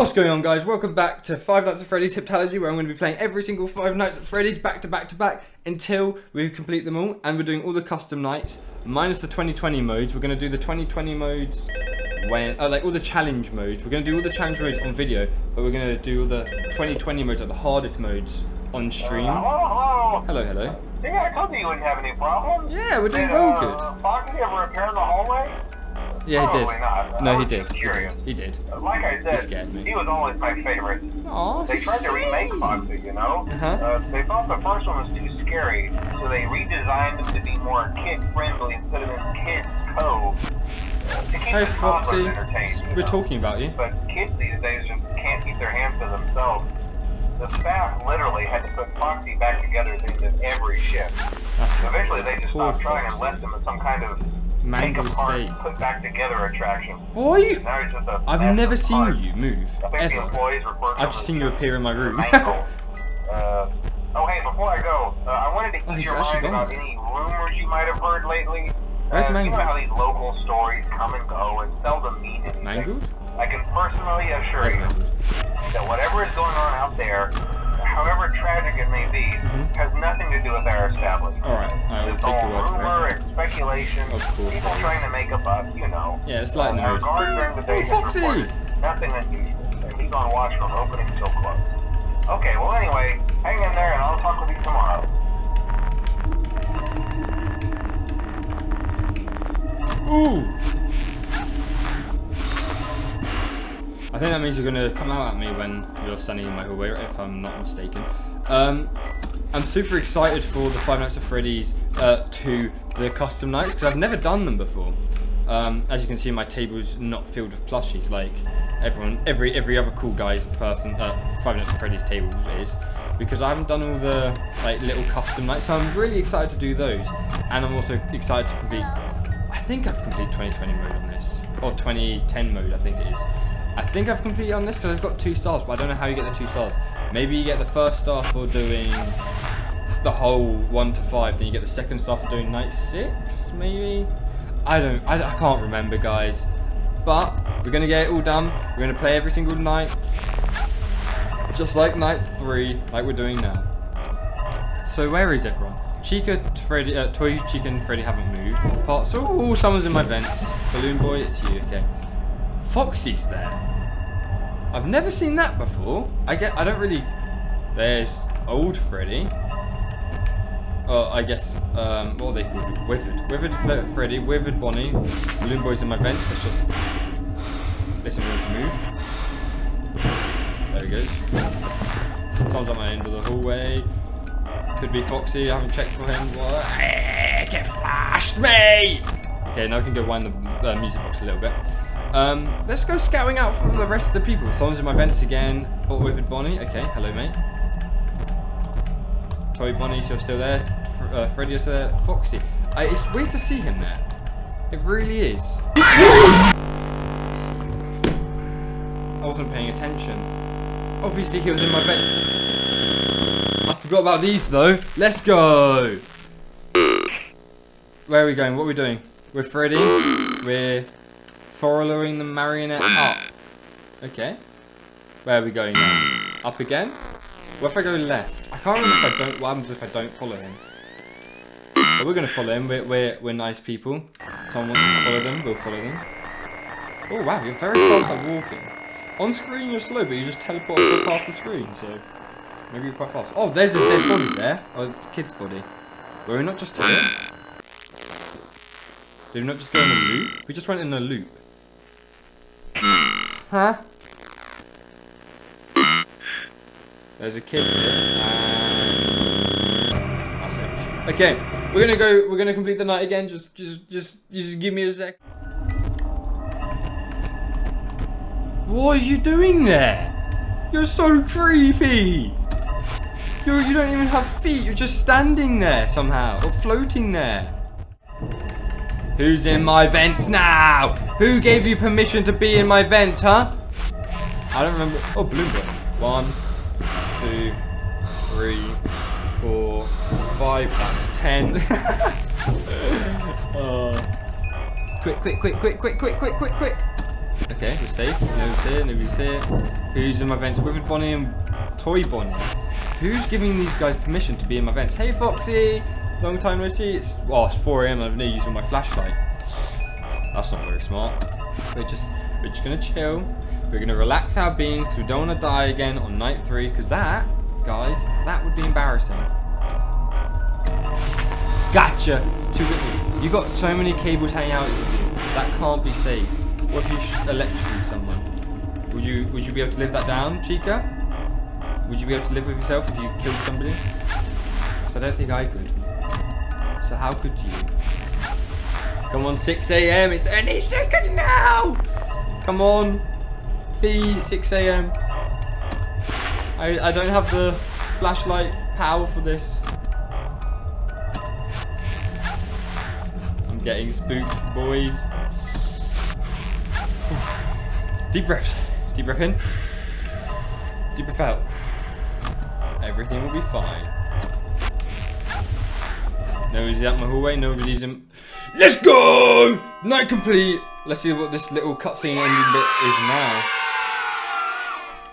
What's going on guys? Welcome back to Five Nights at Freddy's Heptalogy where I'm going to be playing every single Five Nights at Freddy's back to back to back until we complete them all and we're doing all the custom nights minus the 2020 modes. We're going to do the 2020 modes when, uh, like all the challenge modes. We're going to do all the challenge modes on video but we're going to do all the 2020 modes, like the hardest modes on stream. Hello, hello. Hello, hello. Yeah, I told you you wouldn't have any problems. Yeah, we're doing Did, real uh, good. Foxy ever appear in the hallway? Yeah, he did. Probably not. No, he did. He curious. did. He did. Like I said, scared me. he was always my favorite. Aw, They tried to remake Foxy, you know? Uh-huh. Uh, they thought the first one was too scary, so they redesigned him to be more kid-friendly and put him in Kids Cove. uh, To keep Hey Foxy, you we're know? talking about you. But kids these days just can't keep their hands to themselves. The staff literally had to put Foxy back together at the end of every shift. Eventually, they just stopped trying and left him in some kind of Mangle take apart, state. put back together attraction. Boy, Now he's just a I've never seen parts. you move, I think the ever. employees refer to I've just seen you appear in my room. Mangle. uh, oh, hey, before I go, uh, I wanted to Oh, keep he's your mind gone about now. any rumors you might have heard lately. Where's uh, You know how these local stories come and go and seldom mean anything. Mangled? I can personally assure Where's you Mangled? that whatever is going on out there, however tragic it may be, Mhm. has nothing to do with our establishment. Alright, I will It's take all your word for rumor it. and speculation. Of course People trying to make a buck, you know. Yeah, it's like the Our mood. guard during the day Oh, Foxy! nothing unusual, and he's on watch from opening till close. Okay, well anyway, hang in there and I'll talk with you tomorrow. Ooh! Think that means you're gonna come out at me when you're standing in my hallway, if I'm not mistaken. Um, I'm super excited for the Five Nights at Freddy's uh, to the custom nights because I've never done them before. Um, as you can see, my table's not filled with plushies like everyone, every every other cool guy's person, uh, Five Nights at Freddy's table is, because I haven't done all the like little custom nights. So I'm really excited to do those, and I'm also excited to complete. I think I've completed 2020 mode on this, or 2010 mode, I think it is. I think I've completed on this because I've got two stars, but I don't know how you get the two stars. Maybe you get the first star for doing the whole one to five, then you get the second star for doing night six, maybe. I don't, I, I can't remember, guys. But we're gonna get it all done. We're gonna play every single night, just like night three, like we're doing now. So where is everyone? Chica, Freddy, uh, Toy, Chica, and Freddy haven't moved. Parts. Oh, someone's in my vents. Balloon Boy, it's you. Okay. Foxy's there. I've never seen that before. I get. I don't really. There's old Freddy. Oh, I guess. Um, what are they called? Withered. Withered Freddy. Withered Bonnie. Balloon Boy's in my vents. Let's just listen for him move. There he goes. Sounds like my end of the hallway. Could be Foxy. I haven't checked for him. What? Eh, Get flashed, me! Okay, now I can go wind the uh, music box a little bit. Um, let's go scouting out for the rest of the people. Someone's in my vents again. But with Bonnie. Okay, hello, mate. Toy Bonnie, you're still there. Fr uh, Freddy is there. Foxy. It's weird to see him there. It really is. I wasn't paying attention. Obviously, he was in my vent. I forgot about these though. Let's go. Where are we going? What are we doing? We're Freddy. We're following the marionette up. Okay. Where are we going now? Up again? What if I go left? I can't remember if I don't. What happens if I don't follow him? But we're gonna follow him. We're we're, we're nice people. Someone wants to follow them. We'll follow them. Oh wow, you're very fast at walking. On screen you're slow, but you just teleport across half the screen. So maybe you're quite fast. Oh, there's a dead body there. A kid's body. Were we not just here? Did we not just go in a loop? We just went in a loop. Huh? There's a kid here, uh, it. Okay, we're gonna go. We're gonna complete the night again. Just, just, just, just give me a sec. What are you doing there? You're so creepy. You you don't even have feet. You're just standing there somehow, or floating there. Who's in my vents now? Who gave you permission to be in my vents, huh? I don't remember. Oh, Bloomberg. One, two, three, four, five. That's ten. uh, quick, quick, quick, quick, quick, quick, quick, quick, quick. Okay, we're safe. Nobody's here, nobody's here. Who's in my vents? Withered Bonnie and Toy Bonnie. Who's giving these guys permission to be in my vents? Hey Foxy! Long time no see. It's, well, it's 4 a.m. I've never using my flashlight. That's not very smart. We're just, we're just gonna chill. We're gonna relax our beings because we don't want to die again on night three. Because that, guys, that would be embarrassing. Gotcha! It's too little. You got so many cables hanging out with you. That can't be safe. What if you electrocute someone? Would you would you be able to live that down, Chica? Would you be able to live with yourself if you killed somebody? So I don't think I could. So how could you? Come on, 6 a.m. It's any second now! Come on. Please, 6 a.m. I, I don't have the flashlight power for this. I'm getting spooked, boys. Deep breaths. Deep breath in. Deep breath out. Everything will be fine. Nobody's out my hallway. Nobody's in. Let's go! Night complete. Let's see what this little cutscene ending bit is now.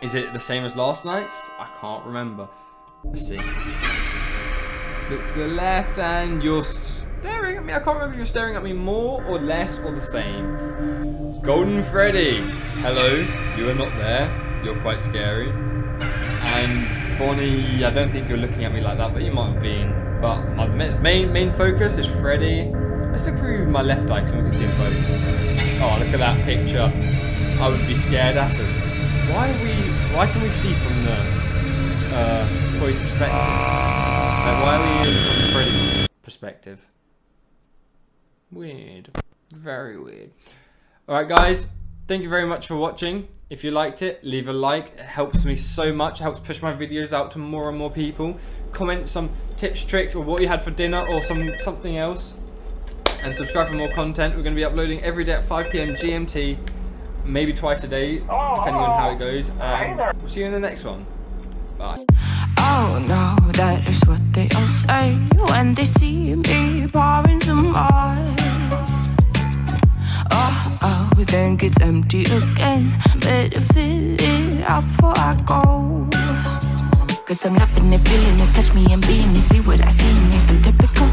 Is it the same as last night's? I can't remember. Let's see. Look to the left and you're staring at me. I can't remember if you're staring at me more or less or the same. Golden Freddy. Hello. You are not there. You're quite scary. And Bonnie, I don't think you're looking at me like that, but you might have been. But my main main focus is Freddy. Let's look through my left eye so we can see them both. Oh, look at that picture. I would be scared at it. Why are we? Why can we see from the uh, toy's perspective? Like, why are we from Freddy's perspective? Weird. Very weird. Alright guys, thank you very much for watching. If you liked it, leave a like. It helps me so much. It helps push my videos out to more and more people. Comment some tips, tricks, or what you had for dinner, or some something else. And subscribe for more content. We're going to be uploading every day at 5 p.m. GMT maybe twice a day, oh, depending on how it goes. Oh, and we'll see you in the next one. Bye. Oh no, that is what they all say when they see me pouring some gets empty again. Better fill it up before I go. Cause I'm loving it, feeling it, touch me and being it, see what I see in. I'm typical.